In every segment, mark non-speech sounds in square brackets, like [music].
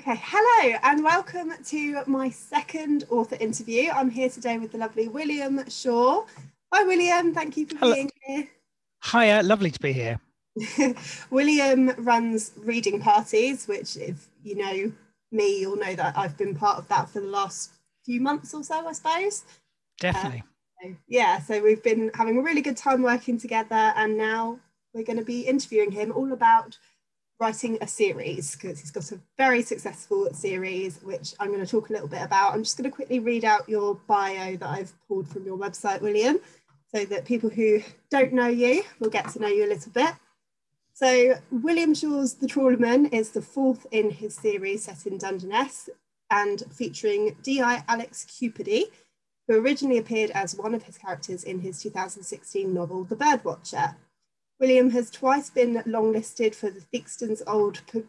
Okay, hello and welcome to my second author interview. I'm here today with the lovely William Shaw. Hi, William. Thank you for hello. being here. Hiya, lovely to be here. [laughs] William runs reading parties, which, if you know me, you'll know that I've been part of that for the last few months or so, I suppose. Definitely. Uh, so, yeah, so we've been having a really good time working together, and now we're going to be interviewing him all about writing a series because he's got a very successful series, which I'm going to talk a little bit about. I'm just going to quickly read out your bio that I've pulled from your website, William, so that people who don't know you will get to know you a little bit. So, William Shaw's The Trawlerman is the fourth in his series set in Dungeness and featuring D.I. Alex Cupidi, who originally appeared as one of his characters in his 2016 novel, The Birdwatcher. William has twice been longlisted for the Theakston's Old Pe-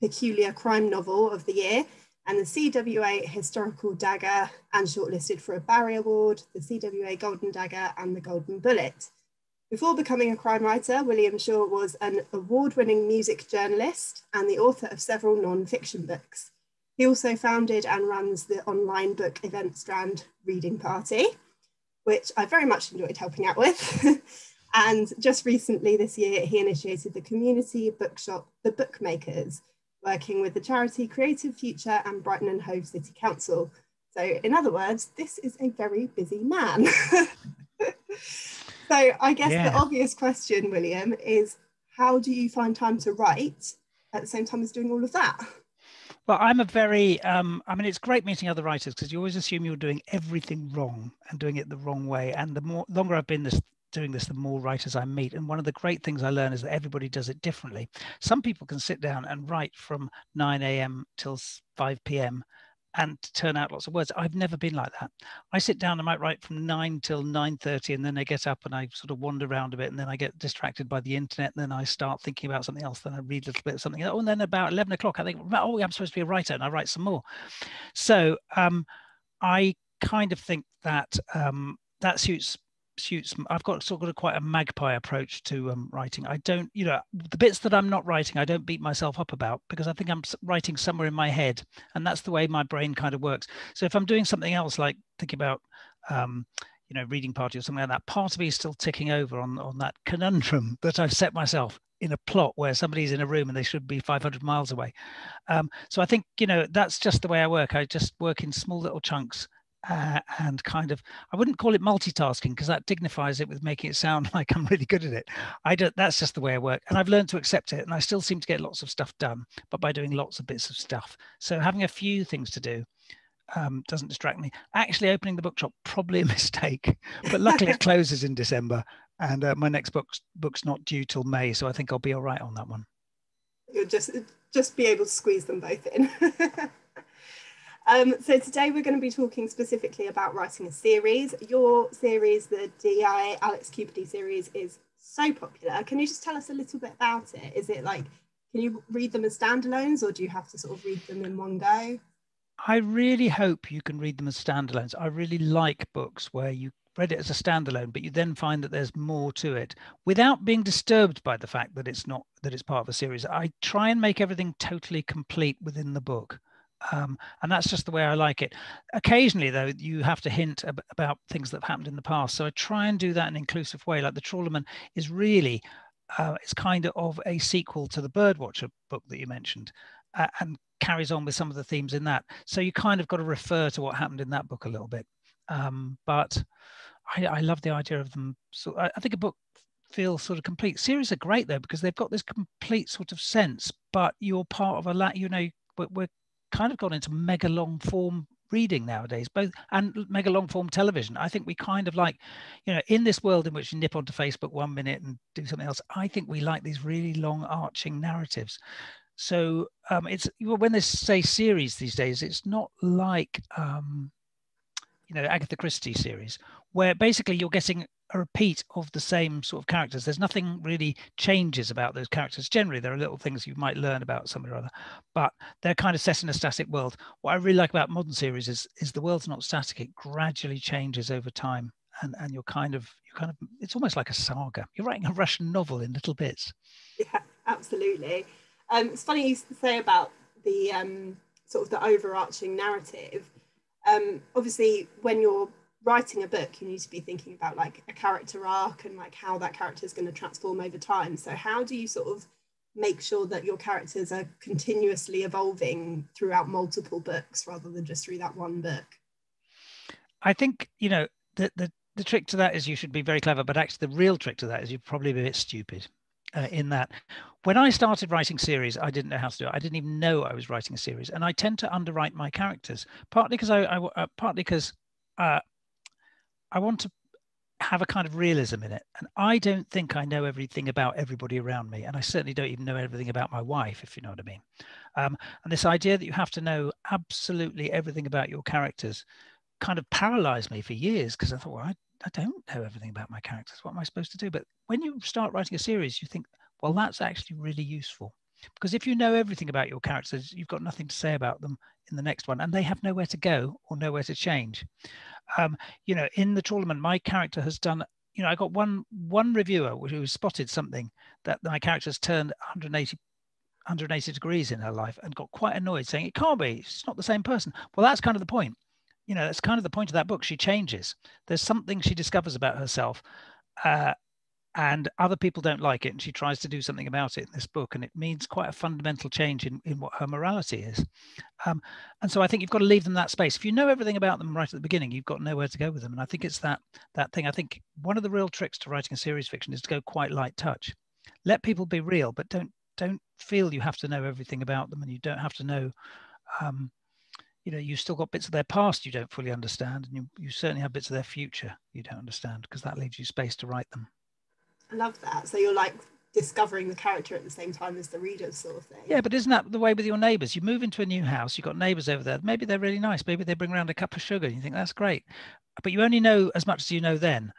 Peculier Crime Novel of the Year and the CWA Historical Dagger, and shortlisted for a Barry Award, the CWA Golden Dagger, and the Golden Bullet. Before becoming a crime writer, William Shaw was an award winning music journalist and the author of several non fiction books. He also founded and runs the online book event Strand Reading Party, which I very much enjoyed helping out with. [laughs] And just recently this year, he initiated the community bookshop, The Bookmakers, working with the charity Creative Future and Brighton and Hove City Council. So, in other words, this is a very busy man. [laughs] so, I guess yeah. the obvious question, William, is how do you find time to write at the same time as doing all of that? Well, I'm a very, um, I mean, it's great meeting other writers because you always assume you're doing everything wrong and doing it the wrong way. And the more longer I've been this doing this, the more writers I meet. And one of the great things I learn is that everybody does it differently. Some people can sit down and write from 9 a.m. till 5 p.m. and turn out lots of words. I've never been like that. I sit down, I might write from 9 till 9.30 and then I get up and I sort of wander around a bit and then I get distracted by the internet and then I start thinking about something else. Then I read a little bit of something. Oh, and then about 11 o'clock, I think, oh, I'm supposed to be a writer and I write some more. So um, I kind of think that um, that suits i've got sort of quite a magpie approach to um, writing. I don't you know the bits that i'm not writing i don't beat myself up about because i think i'm writing somewhere in my head and that's the way my brain kind of works. So if i'm doing something else like thinking about um, you know reading party or something like that part of me is still ticking over on on that conundrum [laughs] that i've set myself in a plot where somebody's in a room and they should be 500 miles away. Um, so i think you know that's just the way i work. I just work in small little chunks uh, and kind of i wouldn't call it multitasking because that dignifies it with making it sound [laughs] like i'm really good at it. I don't that's just the way i work and i've learned to accept it and i still seem to get lots of stuff done but by doing lots of bits of stuff. So having a few things to do um, doesn't distract me. Actually opening the bookshop probably a [laughs] mistake but luckily it [laughs] closes in december and uh, my next book's book's not due till may so i think i'll be all right on that one. You'll just just be able to squeeze them both in Um, so today we're going to be talking specifically about writing a series. Your series, the DI Alex Cupidi series, is so popular. Can you just tell us a little bit about it? Is it like, can you read them as standalones or do you have to sort of read them in one go? I really hope you can read them as standalones. I really like books where you read it as a standalone, but you then find that there's more to it without being disturbed by the fact that it's not that it's part of a series. I try and make everything totally complete within the book. Um, and that's just the way I like it. Occasionally, though, you have to hint ab- about things that have happened in the past. So I try and do that in an inclusive way. Like the Trawlerman is really, uh, it's kind of a sequel to the Birdwatcher book that you mentioned, uh, and carries on with some of the themes in that. So you kind of got to refer to what happened in that book a little bit. Um, but I, I, love the idea of them. So I, I think a book feels sort of complete. Series are great though because they've got this complete sort of sense, but you're part of a lot. You know, we're, we're kind of gone into mega long form reading nowadays both and mega long form television. I think we kind of like you know in this world in which you nip onto facebook one minute and do something else i think we like these really long arching narratives. So um, it's when they say series these days it's not like um, you know agatha christie series where basically you're getting a repeat of the same sort of characters. There's nothing really changes about those characters. Generally, there are little things you might learn about something or other, but they're kind of set in a static world. What I really like about modern series is is the world's not static. It gradually changes over time, and and you're kind of you kind of it's almost like a saga. You're writing a Russian novel in little bits. Yeah, absolutely. Um, it's funny you say about the um, sort of the overarching narrative. Um, obviously, when you're writing a book, you need to be thinking about like a character arc and like how that character is going to transform over time. So, how do you sort of make sure that your characters are continuously evolving throughout multiple books rather than just through that one book? I think you know the the the trick to that is you should be very clever, but actually the real trick to that is you're probably be a bit stupid. Uh, in that, when I started writing series, I didn't know how to do it. I didn't even know I was writing a series, and I tend to underwrite my characters partly because I, I uh, partly because uh, I want to have a kind of realism in it. And I don't think I know everything about everybody around me. And I certainly don't even know everything about my wife, if you know what I mean. Um, and this idea that you have to know absolutely everything about your characters kind of paralyzed me for years because I thought, well, I, I don't know everything about my characters. What am I supposed to do? But when you start writing a series, you think, well, that's actually really useful. Because if you know everything about your characters, you've got nothing to say about them in the next one, and they have nowhere to go or nowhere to change um, you know, in the Trawlerman, my character has done. You know, I got one one reviewer who spotted something that my character's turned 180 180 degrees in her life and got quite annoyed, saying it can't be. It's not the same person. Well, that's kind of the point. You know, that's kind of the point of that book. She changes. There's something she discovers about herself, uh, and other people don't like it and she tries to do something about it in this book and it means quite a fundamental change in, in what her morality is. Um, and so i think you've got to leave them that space. If you know everything about them right at the beginning you've got nowhere to go with them and i think it's that that thing. I think one of the real tricks to writing a series fiction is to go quite light touch. Let people be real but don't don't feel you have to know everything about them and you don't have to know um, you know you've still got bits of their past you don't fully understand and you, you certainly have bits of their future you don't understand because that leaves you space to write them I love that. So you're like discovering the character at the same time as the reader, sort of thing. Yeah, but isn't that the way with your neighbours? You move into a new house, you've got neighbours over there. Maybe they're really nice. Maybe they bring around a cup of sugar. And you think that's great, but you only know as much as you know then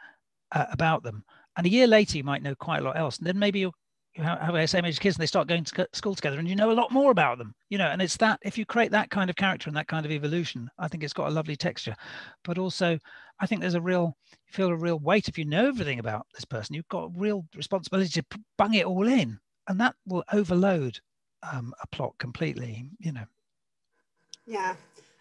uh, about them. And a year later, you might know quite a lot else. And then maybe you'll you have a same age kids and they start going to school together and you know a lot more about them you know and it's that if you create that kind of character and that kind of evolution i think it's got a lovely texture. But also i think there's a real you feel a real weight if you know everything about this person. You've got a real responsibility to bung it all in and that will overload um, a plot completely you know. Yeah.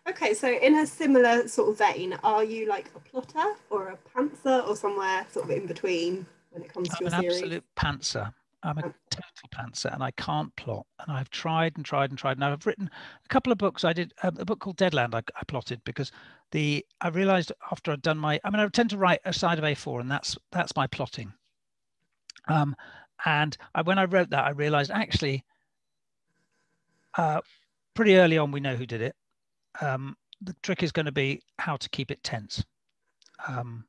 Okay so in a similar sort of vein are you like a plotter or a pantser or somewhere sort of in between when it comes to I'm an series? absolute pantser I'm a total pantser and I can't plot. And I've tried and tried and tried. And I've written a couple of books. I did um, a book called Deadland. I, I, plotted because the I realized after I'd done my. I mean, I tend to write a side of A4, and that's that's my plotting. Um, and I, when I wrote that, I realized actually, uh, pretty early on, we know who did it. Um, the trick is going to be how to keep it tense. Um,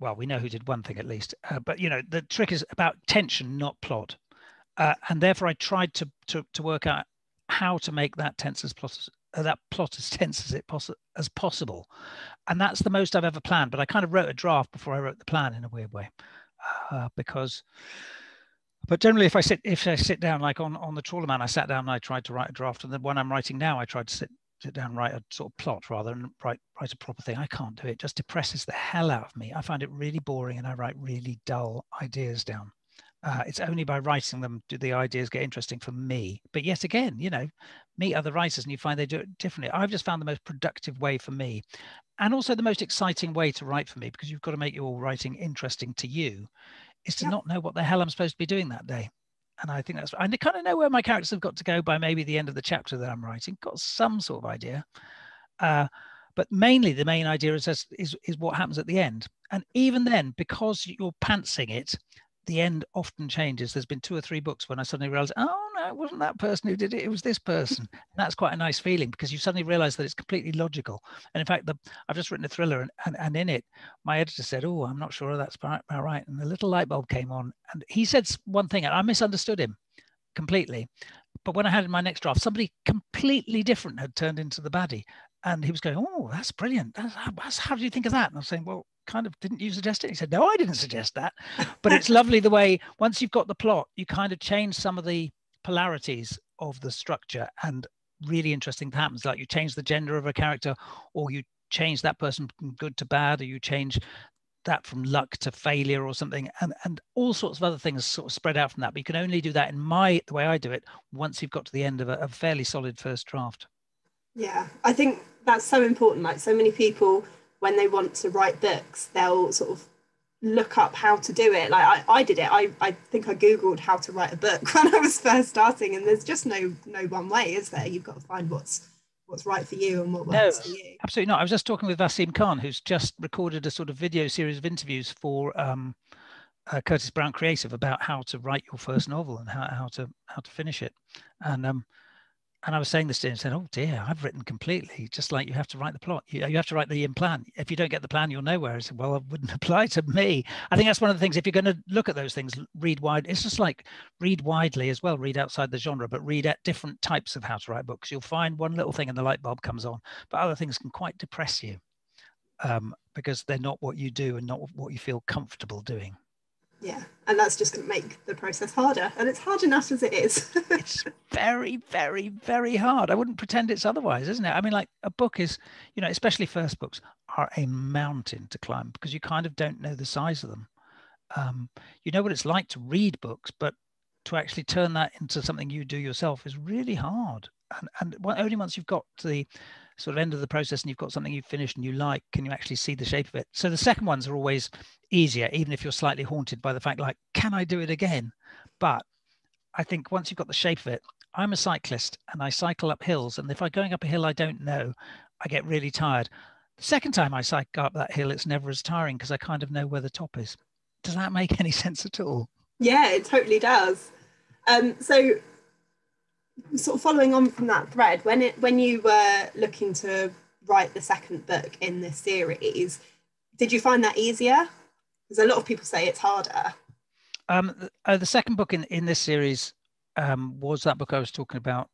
well, we know who did one thing at least, uh, but you know the trick is about tension, not plot, uh, and therefore I tried to, to to work out how to make that tense as plot as, uh, that plot as [laughs] tense as it poss- as possible, and that's the most I've ever planned. But I kind of wrote a draft before I wrote the plan in a weird way, uh, because. But generally, if I sit if I sit down like on on the Trawlerman, I sat down and I tried to write a draft, and the one I'm writing now, I tried to sit sit down write a sort of plot rather than write write a proper thing. I can't do it. it. Just depresses the hell out of me. I find it really boring, and I write really dull ideas down. Uh, it's only by writing them do the ideas get interesting for me. But yet again, you know, meet other writers and you find they do it differently. I've just found the most productive way for me, and also the most exciting way to write for me because you've got to make your writing interesting to you, is to yep. not know what the hell I'm supposed to be doing that day and I think that's I kind of know where my characters have got to go by maybe the end of the chapter that I'm writing. Got some sort of idea, uh, but mainly the main idea is, is is what happens at the end. And even then, because you're pantsing it, the end often changes. There's been two or three books when I suddenly realized, oh no, it wasn't that person who did it. It was this person. [laughs] and that's quite a nice feeling because you suddenly realize that it's completely logical. And in fact, the, I've just written a thriller and, and, and in it, my editor said, oh, I'm not sure that's about right. And the little light bulb came on and he said one thing and I misunderstood him completely. But when I had in my next draft, somebody completely different had turned into the baddie. And he was going, oh, that's brilliant. That's, that's, how do you think of that? And I was saying, well, kind of didn't you suggest it? He said, no, I didn't suggest that. But it's lovely the way once you've got the plot, you kind of change some of the polarities of the structure and really interesting happens. Like you change the gender of a character or you change that person from good to bad or you change that from luck to failure or something and and all sorts of other things sort of spread out from that but you can only do that in my the way i do it once you've got to the end of a, a fairly solid first draft Yeah, I think that's so important. Like so many people, when they want to write books, they'll sort of look up how to do it. Like I, I did it. I, I think I Googled how to write a book [laughs] when I was first starting, and there's just no no one way, is there? You've got to find what's what's right for you and what works no, for you. Absolutely not. I was just talking with Vaseem Khan, who's just recorded a sort of video series of interviews for um, uh, Curtis Brown Creative about how to write your first novel and how, how to how to finish it. And um, and I was saying this to him, saying, "Oh dear, I've written completely. Just like you have to write the plot, you, you have to write the plan. If you don't get the plan, you'll nowhere." I said, "Well, it wouldn't [laughs] apply to me." I think that's one of the things. If you're going to look at those things, read wide. It's just like read widely as well. Read outside the genre, but read at different types of how to write books. You'll find one little thing and the light bulb comes on, but other things can quite depress you um, because they're not what you do and not what you feel comfortable doing yeah and that's just going to make the process harder and it's hard enough as it is. [laughs] It's very very very hard. I wouldn't pretend it's otherwise isn't it? I mean like a book is you know especially first books are a mountain to climb because you kind of don't know the size of them. Um, you know what it's like to read books but to actually turn that into something you do yourself is really hard. And, and only once you've got the sort of end of the process and you've got something you've finished and you like, can you actually see the shape of it? So the second ones are always easier, even if you're slightly haunted by the fact, like, can I do it again? But I think once you've got the shape of it, I'm a cyclist and I cycle up hills. And if I'm going up a hill I don't know, I get really tired. The second time I cycle up that hill, it's never as tiring because I kind of know where the top is. Does that make [laughs] any sense at all? Yeah, it totally does. Um, so sort of following on from that thread, when it when you were looking to write the second book in this series, did you find that easier? Because a lot of people say it's harder. Um, uh, the second book in in this series um, was that book I was talking about,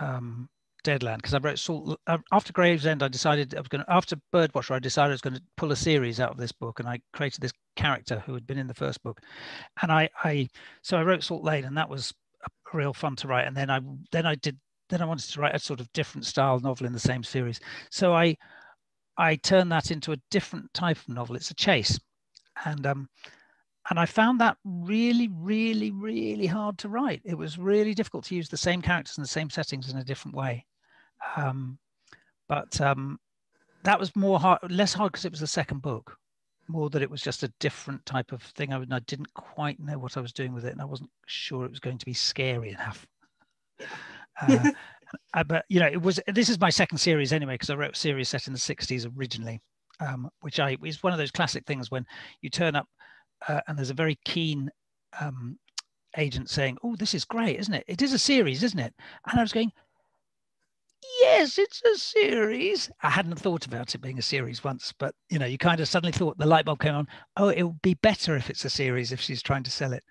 um, Deadland, because I wrote Salt uh, after Gravesend. I decided I was going to after Birdwatcher. I decided I was going to pull a series out of this book, and I created this character who had been in the first book, and I I so I wrote Salt Lane, and that was real fun to write. And then I then I did then I wanted to write a sort of different style novel in the same series. So I I turned that into a different type of novel. It's a chase, and um, and I found that really, really, really hard to write. It was really difficult to use the same characters and the same settings in a different way. Um, but um, that was more hard, less hard because it was the second book more that it was just a different type of thing. I, I didn't quite know what I was doing with it, and I wasn't sure it was going to be scary enough. [laughs] Uh, uh, but you know, it was. This is my second series anyway, because I wrote a series set in the '60s originally, um, which I is one of those classic things when you turn up uh, and there's a very keen um, agent saying, "Oh, this is great, isn't it? It is a series, isn't it?" And I was going, yes, it's a series. I hadn't thought about it being a series once, but you know, you kind of suddenly thought the light bulb came on. Oh, it would be better if it's a series if she's trying to sell it.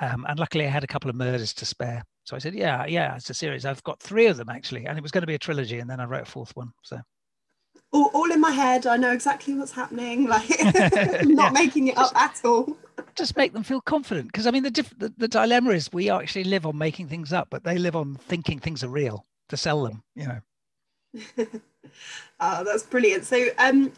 Um, and luckily, I had a couple of murders to spare. So I said, yeah, yeah, it's a series. I've got three of them actually, and it was going to be a trilogy, and then I wrote a fourth one. So. All, all in my head. I know exactly what's happening. Like, [laughs] [laughs] not yeah. making it up at all. Just make them feel confident, because I mean, the, diff- the the dilemma is we actually live on making things up, but they live on thinking things are real to sell them, you know. oh, [laughs] that's brilliant. So um,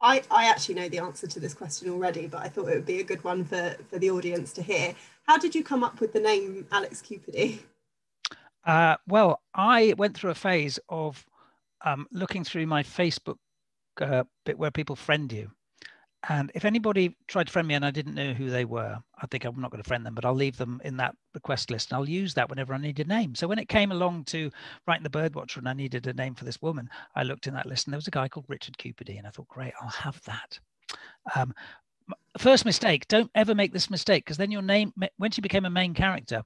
I, I actually know the answer to this question already, but I thought it would be a good one for, for the audience to hear. How did you come up with the name Alex Cupidi? Uh, well, I went through a phase of um, looking through my Facebook uh, bit where people friend you and if anybody tried to friend me and I didn't know who they were, I think I'm not going to friend them, but I'll leave them in that request list and I'll use that whenever I need a name. So when it came along to writing the Birdwatcher and I needed a name for this woman, I looked in that list and there was a guy called Richard Cupidi and I thought, great, I'll have that. Um, first mistake, don't ever make this mistake because then your name, when she became a main character,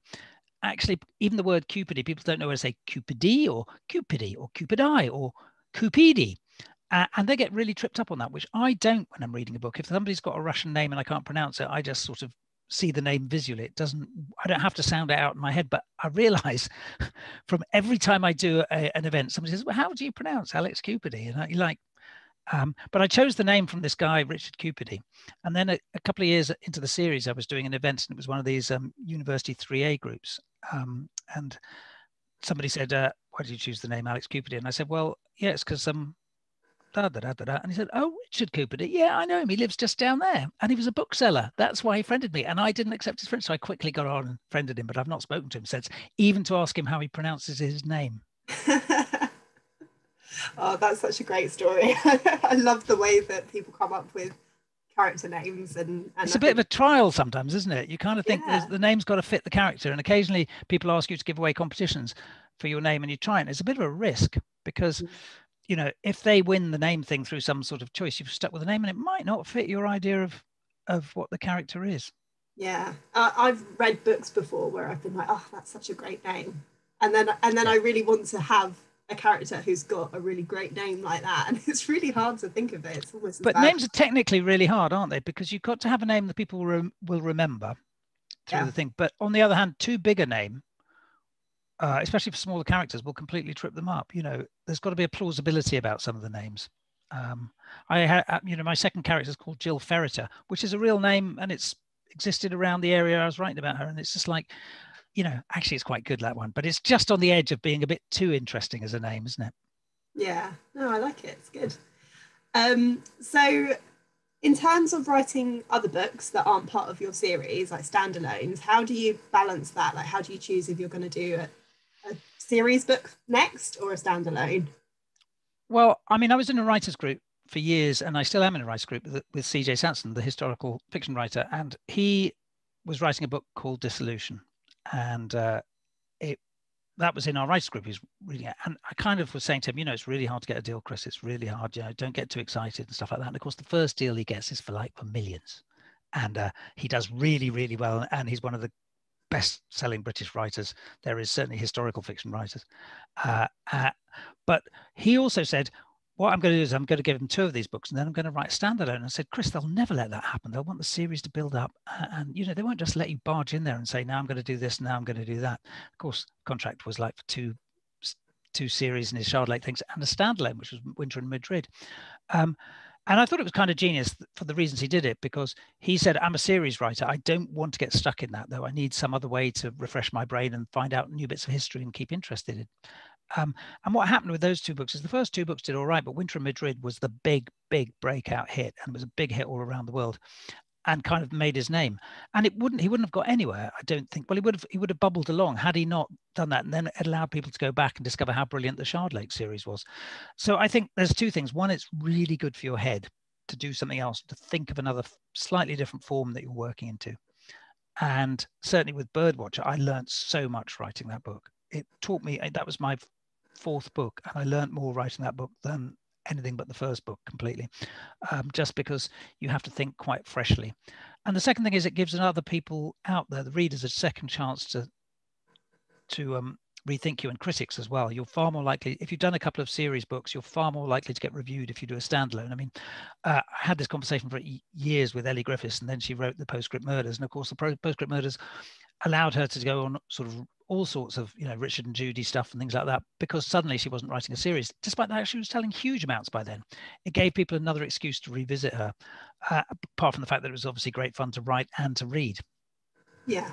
actually, even the word Cupidi, people don't know whether to say Cupidi or Cupidi or Cupidi or Cupidi uh, and they get really tripped up on that, which I don't when I'm reading a book. If somebody's got a Russian name and I can't pronounce it, I just sort of see the name visually. It doesn't, I don't have to sound it out in my head, but I realize [laughs] from every time I do a, an event, somebody says, Well, how do you pronounce Alex Cupidi? And I like, um, but I chose the name from this guy, Richard Cupidi. And then a, a, couple of years into the series, I was doing an event and it was one of these um, university 3A groups. Um, and somebody said, uh, Why did you choose the name Alex Cupidi? And I said, Well, yeah, it's because um, da, da, da, da, da. And he said, Oh, Richard Cooper. Yeah, I know him. He lives just down there. And he was a bookseller. That's why he friended me. And I didn't accept his friend. So I quickly got on and friended him, but I've not spoken to him since, even to ask him how he pronounces his name. [laughs] oh, that's such a great story. [laughs] I love the way that people come up with character names and, and it's a bit of a trial sometimes isn't it you kind of think yeah. the name's got to fit the character and occasionally people ask you to give away competitions for your name and you try it it's a bit of a risk because mm. You know if they win the name thing through some sort of choice you've stuck with a name and it might not fit your idea of of what the character is. Yeah. Uh, i've read books before where i've been like oh that's such a great name. And then and then i really want to have a character who's got a really great name like that. And it's really hard to think of it. It's almost but names are technically really hard aren't they? Because you've got to have a name that people will, will remember through yeah. the thing. But on the other hand too big a name uh, especially for smaller characters will completely trip them up you know there's got to be a plausibility about some of the names um, i had uh, you know my second character is called jill ferriter which is a real name and it's existed around the area i was writing about her and it's just like you know, actually, it's quite good that one, but it's just on the edge of being a bit too interesting as a name, isn't it? Yeah, no, I like it. It's good. Um, so, in terms of writing other books that aren't part of your series, like standalones, how do you balance that? Like, how do you choose if you're going to do series book next or a standalone? Well, I mean, I was in a writers group for years, and I still am in a writers group with, with CJ Sansom, the historical fiction writer, and he was writing a book called Dissolution, and uh, it that was in our writers group. He's reading it, and I kind of was saying to him, you know, it's really hard to get a deal, Chris. It's really hard. You know, don't get too excited and stuff like that. And of course, the first deal he gets is for like for millions, and uh, he does really, really well. And he's one of the best-selling British writers. There is certainly historical fiction writers, uh, uh, but he also said what I'm going to do is I'm going to give them two of these books and then I'm going to write standalone. And I said, Chris, they'll never let that happen. They'll want the series to build up. And, you know, they won't just let you barge in there and say, now I'm going to do this, now I'm going to do that. Of course, contract was like for two two series in his Shardlake things and a standalone, which was Winter in Madrid. Um, and I thought it was kind of genius for the reasons he did it because he said, I'm a series writer. I don't want to get stuck in that, though. I need some other way to refresh my brain and find out new bits of history and keep interested in. Um, and what happened with those two books is the first two books did all right, but Winter in Madrid was the big, big breakout hit and was a big hit all around the world and kind of made his name. And it wouldn't he wouldn't have got anywhere, I don't think. Well, he would have he would have bubbled along had he not done that. And then it allowed people to go back and discover how brilliant the Shardlake series was. So I think there's two things. One, it's really good for your head to do something else, to think of another slightly different form that you're working into. And certainly with Birdwatcher, I learned so much writing that book. It taught me that was my fourth book, and I learned more writing that book than anything but the first book completely, um, just because you have to think quite freshly. And the second thing is it gives other people out there, the readers, a second chance to to um, rethink you and critics as well. You're far more likely, if you've done a couple of series books, you're far more likely to get reviewed if you do a standalone. I mean, uh, I had this conversation for years with Elly Griffiths, and then she wrote the Postscript Murders. And of course, the Postscript Murders allowed her to go on sort of all sorts of you know Richard and Judy stuff and things like that because suddenly she wasn't writing a series. Despite that, she was telling huge amounts by then. It gave people another excuse to revisit her, uh, apart from the fact that it was obviously great fun to write and to read. Yeah,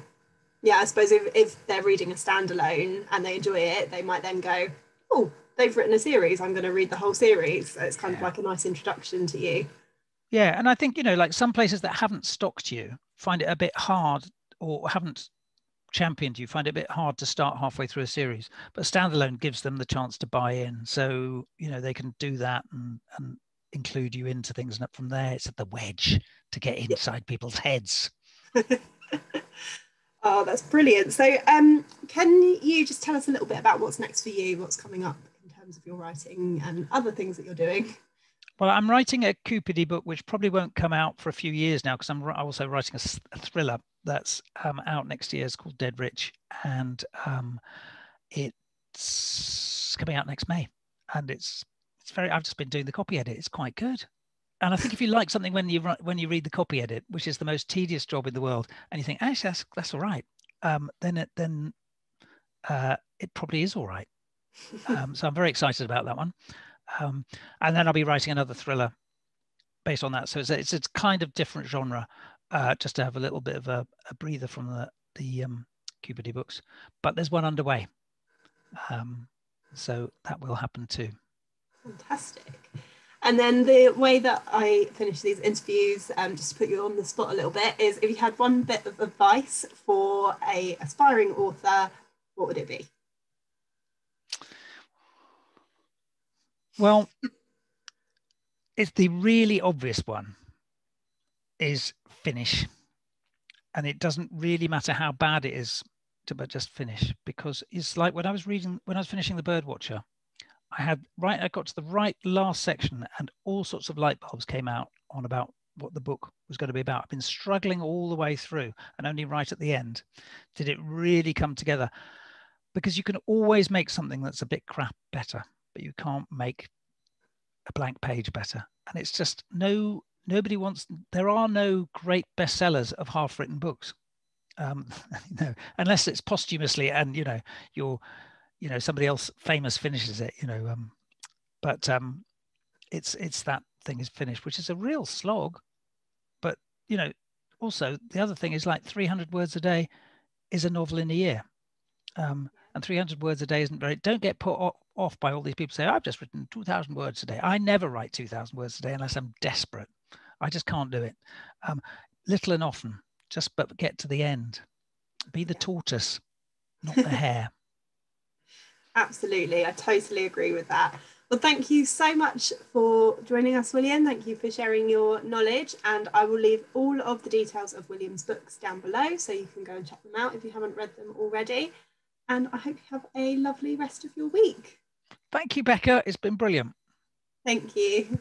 yeah. I suppose if, if they're reading a standalone and they enjoy it, they might then go, "Oh, they've written a series. I'm going to read the whole series." So it's kind yeah. of like a nice introduction to you. Yeah, and I think you know, like some places that haven't stocked you find it a bit hard or haven't championed you find it a bit hard to start halfway through a series but standalone gives them the chance to buy in. So you know they can do that and, and include you into things. And up from there it's at the wedge to get inside people's heads. [laughs] Oh that's brilliant. So um can you just tell us a little bit about what's next for you what's coming up in terms of your writing and other things that you're doing? Well, I'm writing a Cupidi book, which probably won't come out for a few years now, because I'm also writing a, a thriller that's um, out next year. It's called Dead Rich, and um, it's coming out next May. And it's it's very. I've just been doing the copy edit. It's quite good. And I think if you like something when you when you read the copy edit, which is the most tedious job in the world, and you think actually that's that's all right, um, then it then uh, it probably is all right. [laughs] Um, so I'm very excited about that one. Um, and then I'll be writing another thriller based on that. So it's a, it's a kind of different genre, uh, just to have a little bit of a, a breather from the the um, books. But there's one underway, um, so that will happen too. Fantastic. And then the way that I finish these interviews, um, just to put you on the spot a little bit, is if you had one bit of advice for a aspiring author, what would it be? Well, it's the really obvious one is finish. And it doesn't really matter how bad it is to but just finish because it's like when I was reading when I was finishing the Birdwatcher, I had right I got to the right last section and all sorts of light bulbs came out on about what the book was going to be about. I've been struggling all the way through and only right at the end did it really come together. Because you can always make something that's a bit crap better, but you can't make a blank page better. And it's just no nobody wants there are no great bestsellers of half written books um [laughs] no unless it's posthumously and you know you're you know somebody else famous finishes it you know um but um it's it's that thing is finished which is a real slog but you know also the other thing is like 300 words a day is a novel in a year um and 300 words a day isn't very don't get put off by all these people say i've just written 2000 words a day. I never write 2000 words a day unless i'm desperate I just can't do it. Um, little and often, just but get to the end. Be the tortoise, not the [laughs] hare. Absolutely. I totally agree with that. Well, thank you so much for joining us, William. Thank you for sharing your knowledge. And I will leave all of the details of William's books down below so you can go and check them out if you haven't read them already. And I hope you have a lovely rest of your week. Thank you, Becca. It's been brilliant. Thank you.